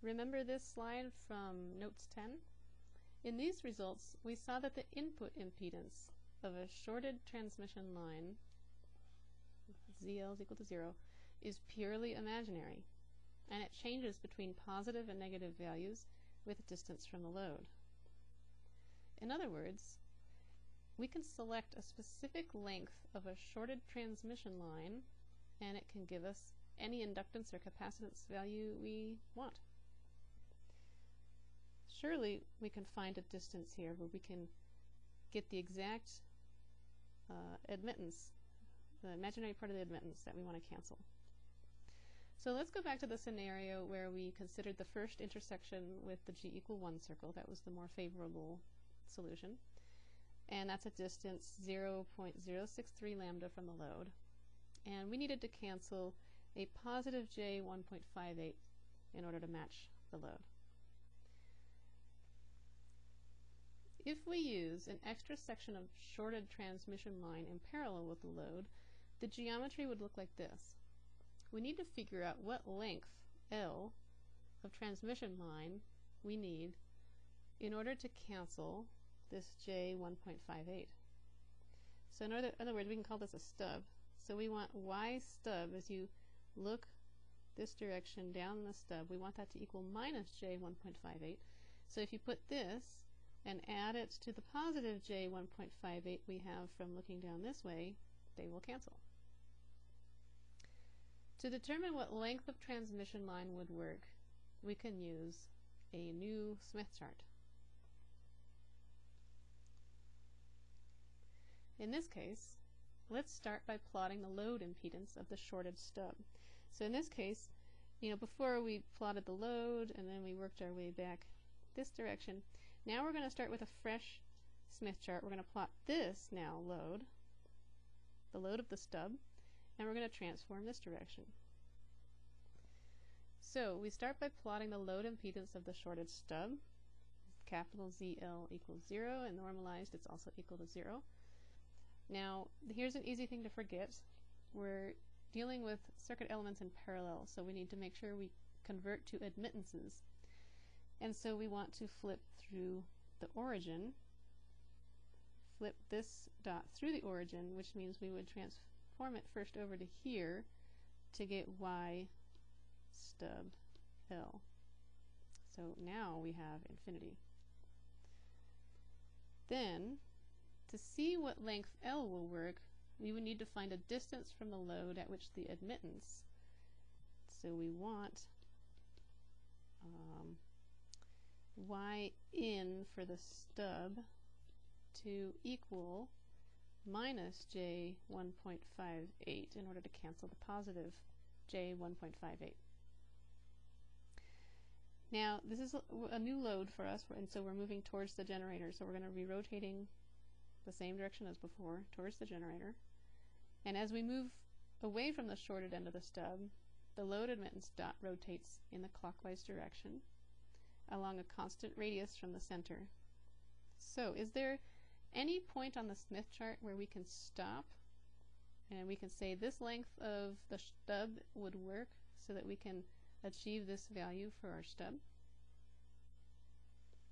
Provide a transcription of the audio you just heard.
Remember this slide from Notes 10? In these results, we saw that the input impedance of a shorted transmission line, ZL is equal to 0, is purely imaginary, and it changes between positive and negative values with distance from the load. In other words, we can select a specific length of a shorted transmission line and it can give us any inductance or capacitance value we want. Surely we can find a distance here where we can get the exact uh, admittance, the imaginary part of the admittance that we want to cancel. So let's go back to the scenario where we considered the first intersection with the g equal 1 circle. That was the more favorable solution. And that's a distance 0.063 lambda from the load. And we needed to cancel a positive j 1.58 in order to match the load. If we use an extra section of shorted transmission line in parallel with the load, the geometry would look like this. We need to figure out what length, L, of transmission line we need in order to cancel this J 1.58. So in other, other words, we can call this a stub. So we want Y stub as you look this direction down the stub, we want that to equal minus J 1.58. So if you put this and add it to the positive J 1.58 we have from looking down this way, they will cancel. To determine what length of transmission line would work, we can use a new Smith chart. In this case, let's start by plotting the load impedance of the shorted stub. So in this case, you know, before we plotted the load and then we worked our way back this direction, now we're going to start with a fresh Smith chart. We're going to plot this now load, the load of the stub, and we're going to transform this direction. So we start by plotting the load impedance of the shorted stub. Capital ZL equals 0, and normalized it's also equal to 0. Now, here's an easy thing to forget. We're dealing with circuit elements in parallel, so we need to make sure we convert to admittances. And so we want to flip through the origin, flip this dot through the origin, which means we would transform it first over to here to get y stub L. So now we have infinity. Then, to see what length L will work, we would need to find a distance from the load at which the admittance, so we want um, y in for the stub to equal minus j 1.58 in order to cancel the positive j 1.58. Now, this is a, a, new load for us, and so we're moving towards the generator. So we're going to be rotating the same direction as before, towards the generator. And as we move away from the shorted end of the stub, the load admittance dot rotates in the clockwise direction along a constant radius from the center. So is there any point on the Smith chart where we can stop and we can say this length of the stub would work so that we can achieve this value for our stub?